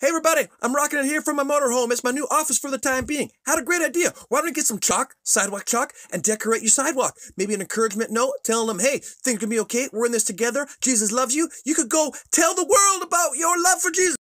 Hey everybody, I'm rocking it here from my motorhome. It's my new office for the time being. Had a great idea. Why don't we get some chalk, sidewalk chalk, and decorate your sidewalk? Maybe an encouragement note telling them, hey, things gonna be okay. We're in this together. Jesus loves you. You could go tell the world about your love for Jesus.